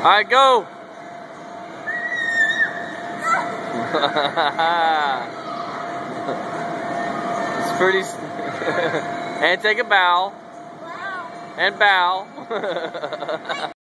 All right, go. it's pretty. and take a bow. Wow. And bow.